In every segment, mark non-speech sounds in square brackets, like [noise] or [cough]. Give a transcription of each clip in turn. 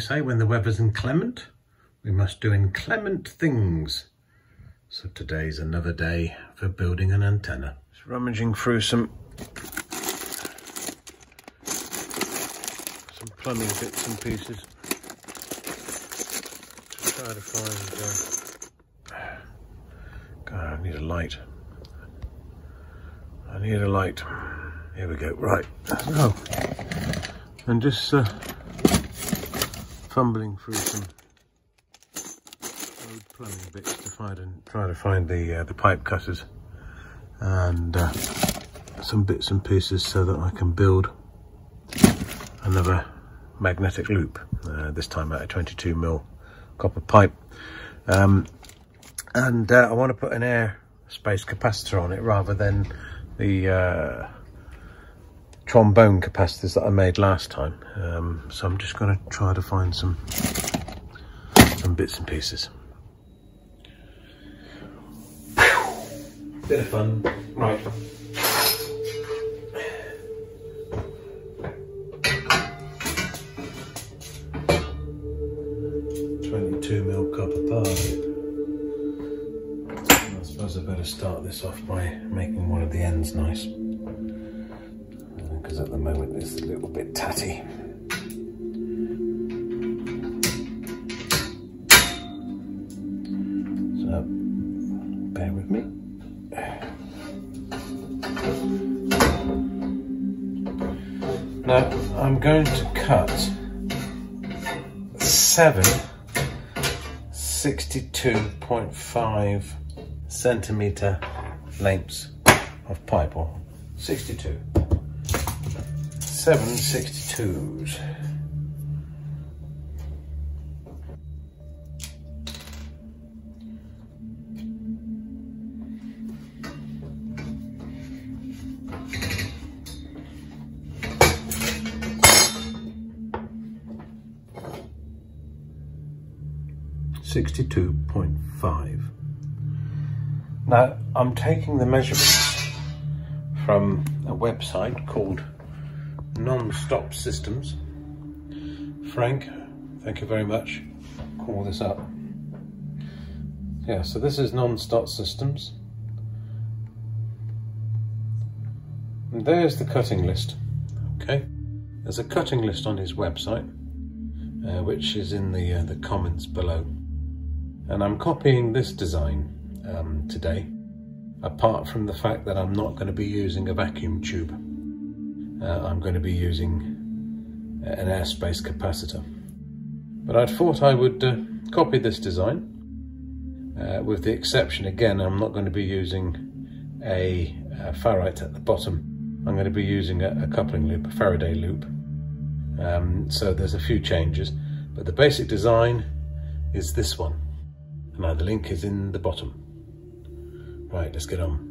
say, when the weather's inclement, we must do inclement things. So today's another day for building an antenna. Just rummaging through some some plumbing bits and pieces to try to find. Uh, God, I need a light. I need a light. Here we go. Right. Oh, and just uh, fumbling through some old plumbing bits to find and try to find the uh, the pipe cutters and uh, some bits and pieces so that I can build another magnetic loop. Uh, this time out of 22 mil copper pipe, um, and uh, I want to put an air space capacitor on it rather than the uh, trombone capacitors that I made last time. Um, so I'm just going to try to find some some bits and pieces. Bit of fun, right? Twenty-two mil copper pipe. I suppose I better start this off by making one of the ends nice because at the moment it's a little bit tatty. So bear with me. Now I'm going to cut seven 62.5 centimeter lengths of pipe or 62 seven 62s Sixty-two point five. Now I'm taking the measurements from a website called non-stop systems. Frank, thank you very much. Call this up. Yeah, so this is non-stop systems. And there's the cutting list. Okay, there's a cutting list on his website, uh, which is in the uh, the comments below. And I'm copying this design um, today, apart from the fact that I'm not going to be using a vacuum tube uh, I'm going to be using an airspace capacitor. But I thought I would uh, copy this design, uh, with the exception, again, I'm not going to be using a, a ferrite at the bottom. I'm going to be using a, a coupling loop, a Faraday loop. Um, so there's a few changes, but the basic design is this one. Now the link is in the bottom. Right, let's get on.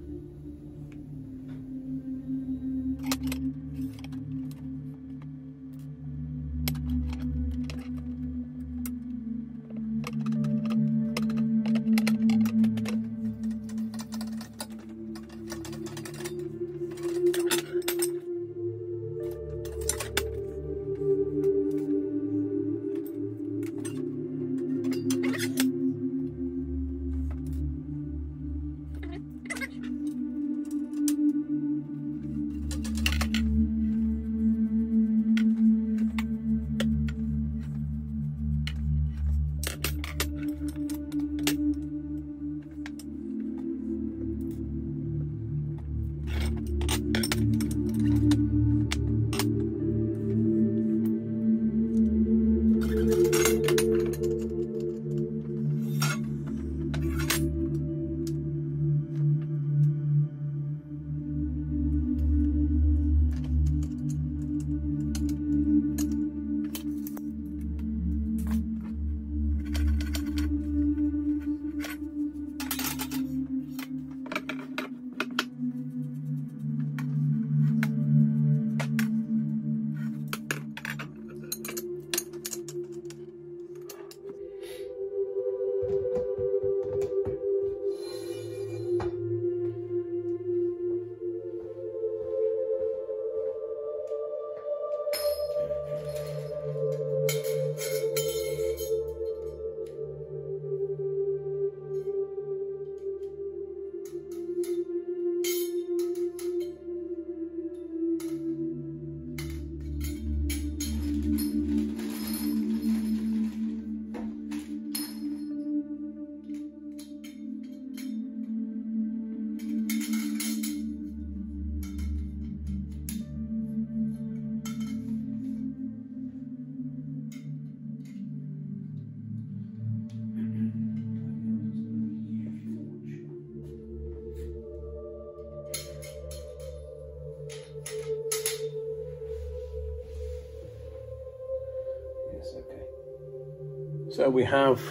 So we have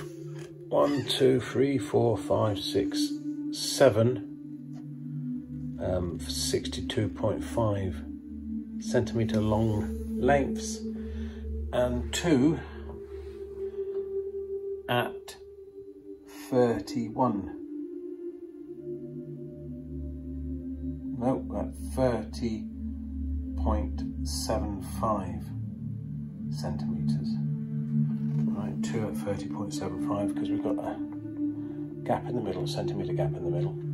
one, two, three, four, five, six, seven um, 62.5 centimeter long lengths and two at 31. Nope, at 30.75 centimetres. 2 at 30.75 because we've got a gap in the middle, a centimetre gap in the middle.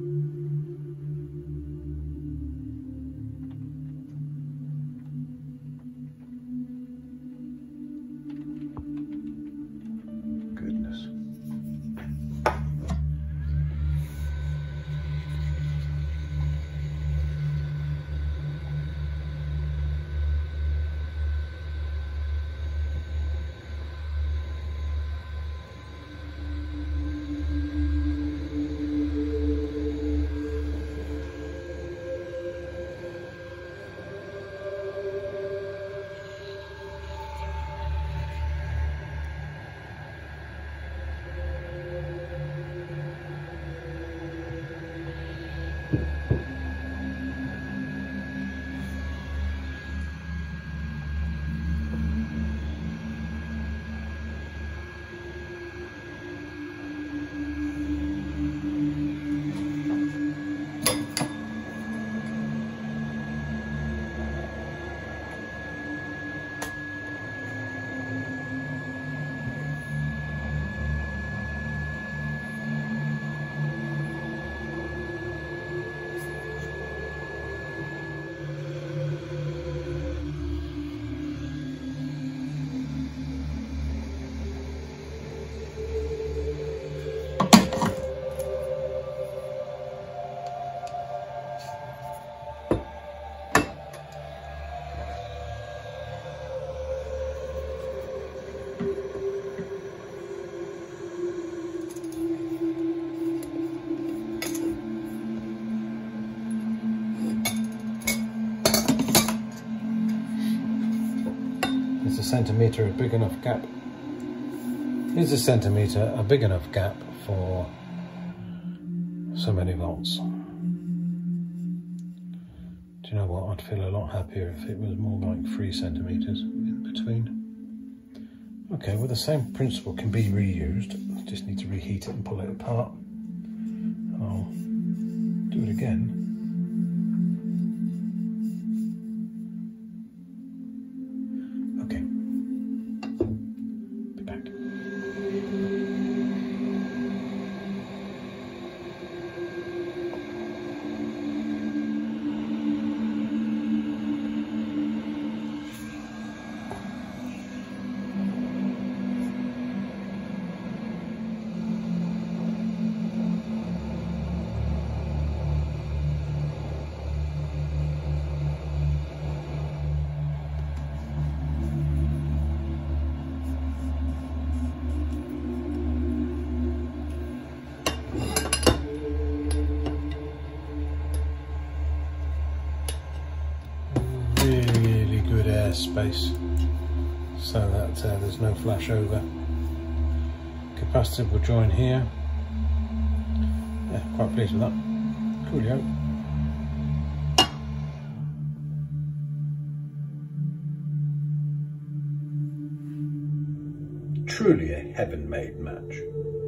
Centimetre a big enough gap? Is a centimetre a big enough gap for so many volts? Do you know what? I'd feel a lot happier if it was more like three centimetres in between. Okay, well the same principle can be reused. I just need to reheat it and pull it apart. I'll do it again. Space so that uh, there's no flashover. Capacitor will join here. Yeah, quite pleased with that. Coolio. Truly a heaven-made match.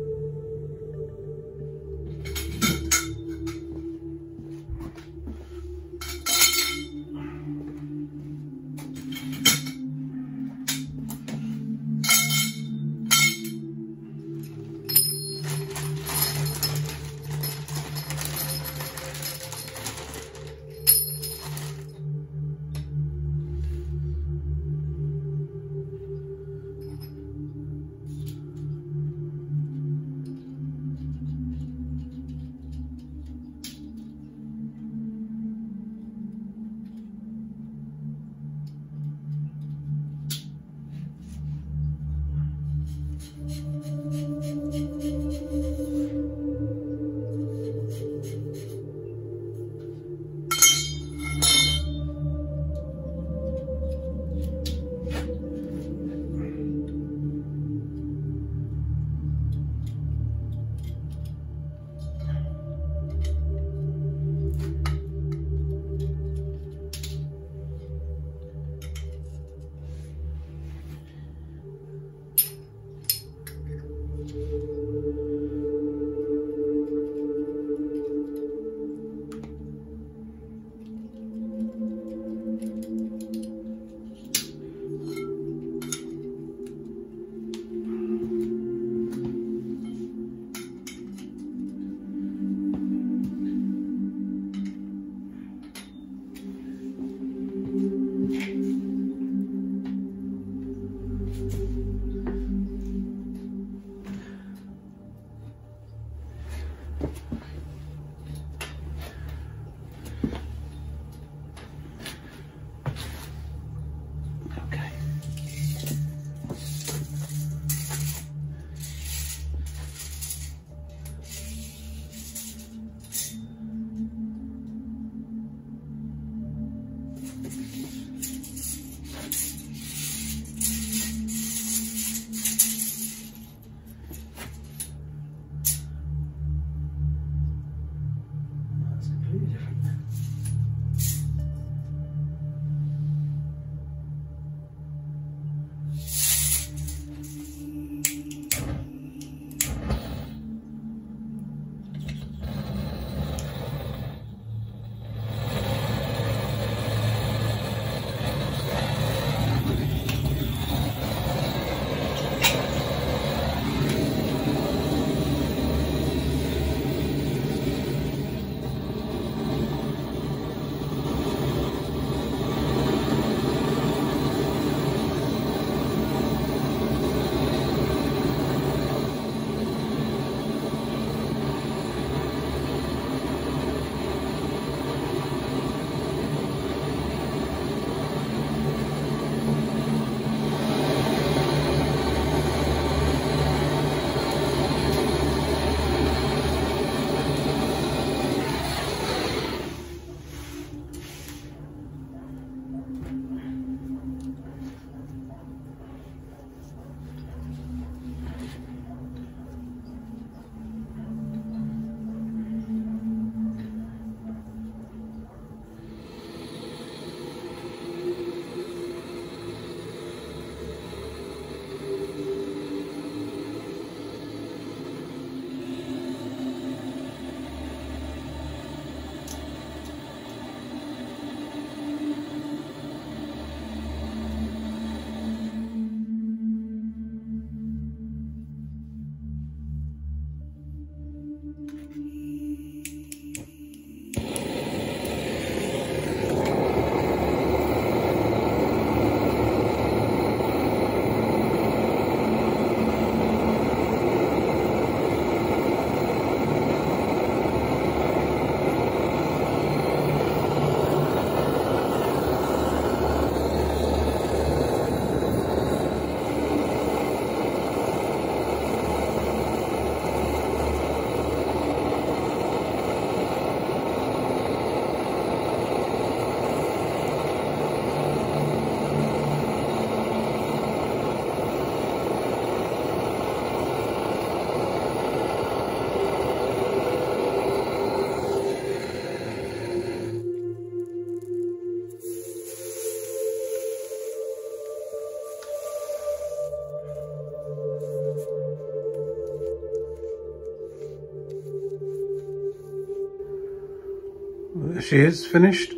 She is, finished.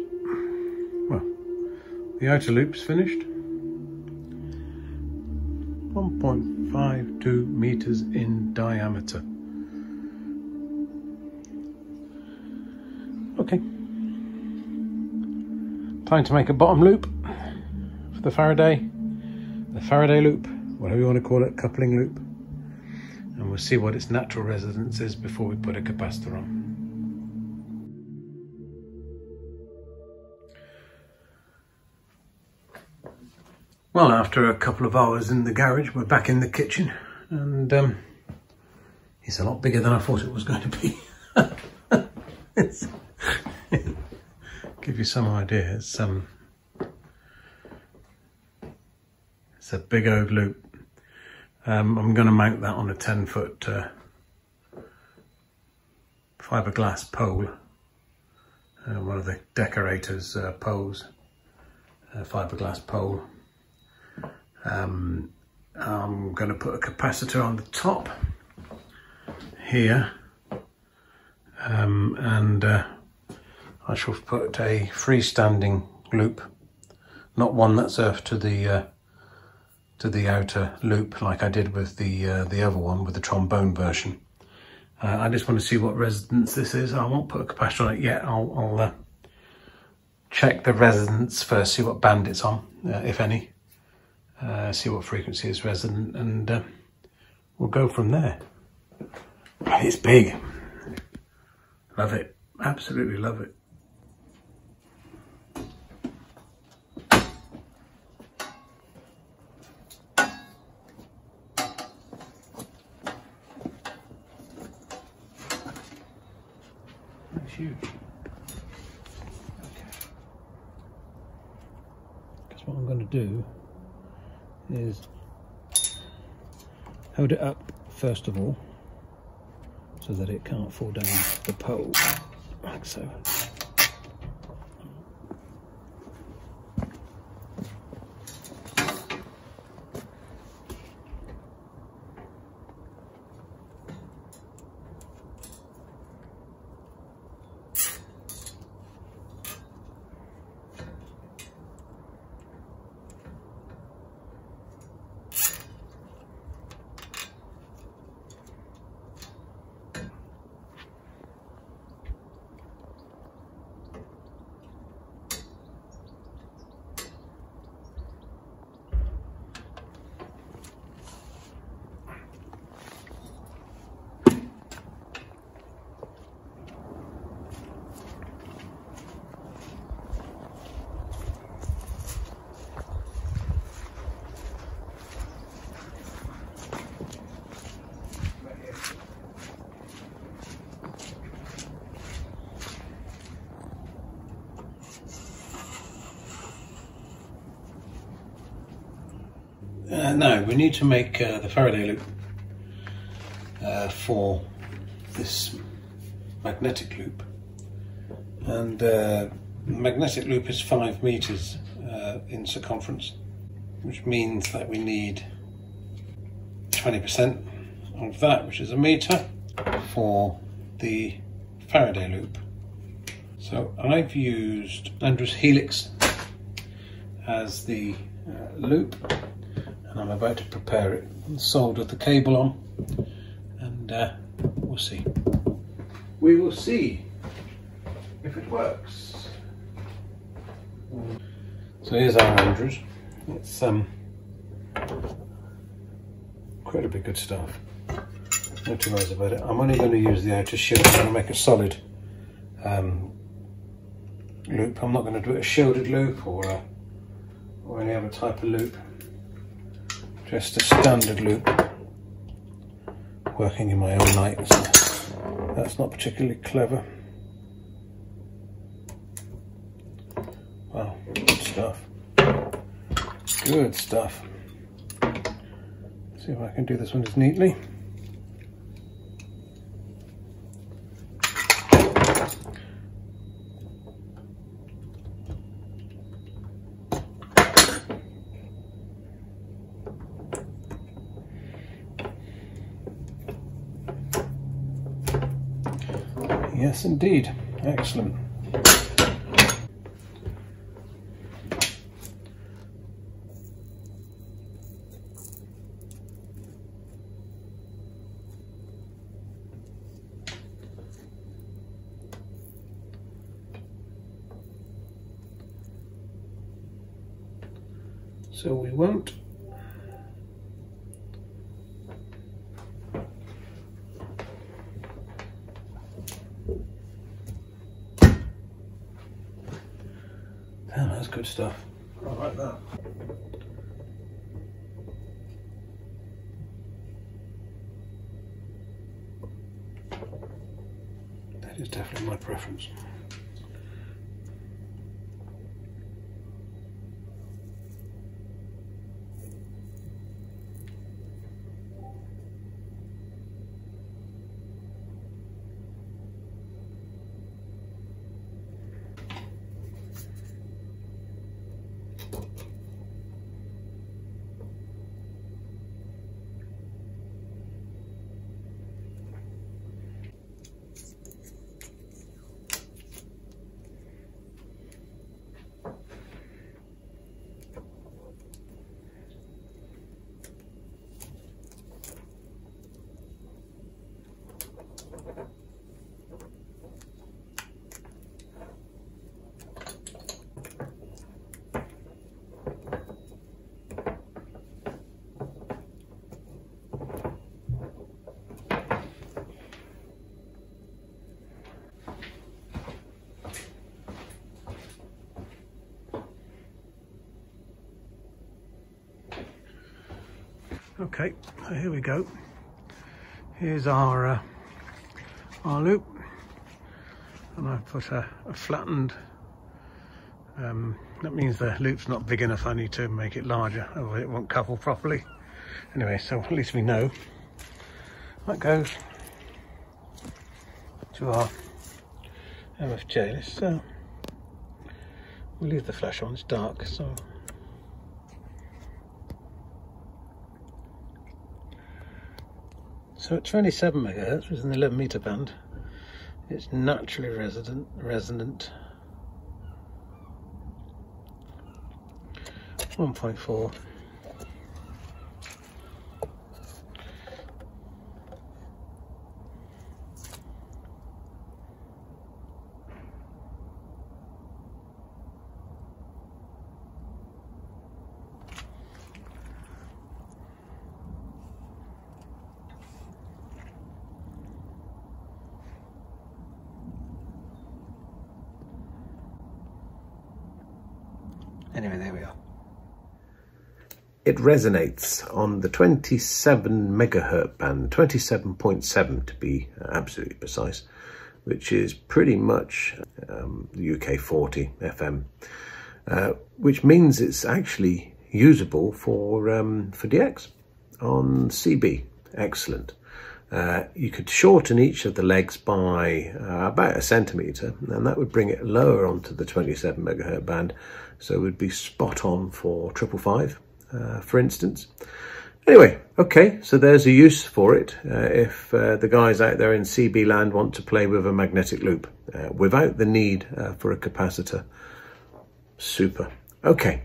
Well, the outer loop's finished. 1.52 meters in diameter. Okay. Time to make a bottom loop for the Faraday, the Faraday loop, whatever you want to call it, coupling loop. And we'll see what its natural resonance is before we put a capacitor on. Well, after a couple of hours in the garage, we're back in the kitchen and um, it's a lot bigger than I thought it was going to be. [laughs] give you some idea, it's, um, it's a big old loop. Um, I'm going to mount that on a 10 foot uh, fiberglass pole, uh, one of the decorators uh, poles, fiberglass pole. Um, I'm going to put a capacitor on the top here um, and uh, I shall put a freestanding loop, not one that's earthed to the uh, to the outer loop like I did with the uh, the other one with the trombone version. Uh, I just want to see what resonance this is. I won't put a capacitor on it yet. I'll, I'll uh, check the resonance first, see what band it's on, uh, if any uh, see what frequency is resonant, and uh, we'll go from there. It's big. Love it. Absolutely love it. That's huge. Okay. Guess what I'm going to do is hold it up first of all so that it can't fall down the pole like so. Uh, now we need to make uh, the Faraday loop uh, for this magnetic loop. And uh, magnetic loop is five meters uh, in circumference which means that we need 20% of that which is a meter for the Faraday loop. So I've used Andrews Heliax as the uh, loop and I'm about to prepare it and solder the cable on and uh, we'll see. We will see if it works. So here's our Andrews. It's um, incredibly good stuff. No two ways about it. I'm only going to use the outer shield. I'm going to make a solid um, loop. I'm not going to do a shielded loop or a, or any other type of loop just a standard loop. Working in my own light. So that's not particularly clever. Wow good stuff. Good stuff. See if I can do this one as neatly Yes, indeed. Excellent. So we won't is definitely my preference. Okay, so here we go. Here's our uh, our loop, and I've put a, a flattened. Um, that means the loop's not big enough. I need to make it larger, or it won't couple properly. Anyway, so at least we know that goes to our MFJ. Let's uh, we'll leave the flash on. It's dark, so So at 27 megahertz, which is an 11 meter band, it's naturally resonant. resonant 1.4 Anyway, there we are. It resonates on the 27 megahertz band, 27.7 to be absolutely precise, which is pretty much um, the UK 40 FM, uh, which means it's actually usable for um, for DX on CB. Excellent. Uh, you could shorten each of the legs by uh, about a centimetre and that would bring it lower onto the 27 megahertz band so it would be spot on for triple five uh, for instance. Anyway okay so there's a use for it uh, if uh, the guys out there in CB land want to play with a magnetic loop uh, without the need for a capacitor. Super. Okay.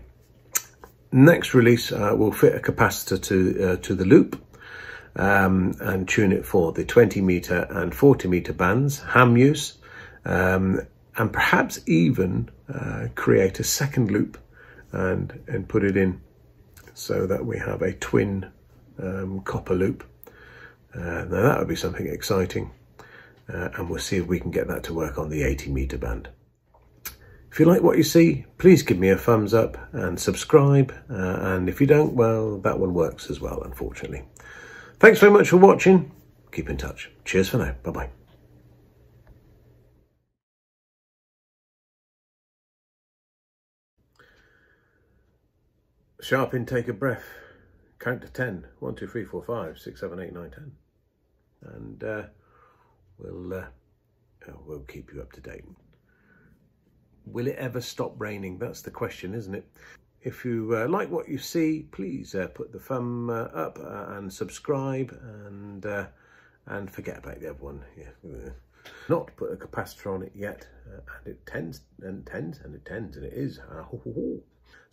Next release will fit a capacitor to to the loop um, and tune it for the 20 meter and 40 meter bands, ham use, um, and perhaps even uh, create a second loop and, and put it in so that we have a twin um, copper loop. Uh, now that would be something exciting uh, and we'll see if we can get that to work on the 80 meter band. If you like what you see, please give me a thumbs up and subscribe. Uh, and if you don't, well, that one works as well, unfortunately. Thanks very much for watching. Keep in touch. Cheers for now. Bye-bye. Sharp intake of breath. Count to 10. 1, 2, 3, 4, 5, 6, 7, 8, 9, 10. And uh, we'll, uh, we'll keep you up to date. Will it ever stop raining? That's the question, isn't it? If you uh, like what you see, please uh, put the thumb uh, up uh, and subscribe and uh, and forget about the other one. Yeah. [laughs] Not put a capacitor on it yet, uh, and it tends and tends and it tends and it is.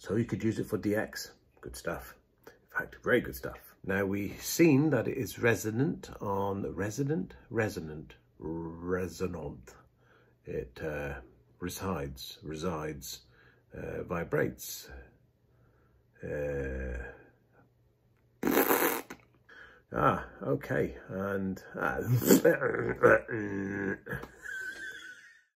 So you could use it for DX. Good stuff. In fact, very good stuff. Now we've seen that it is resonant on resident, resonant, resonant. It resides, resides, vibrates, Uh, [laughs] ah, okay, and uh, [laughs]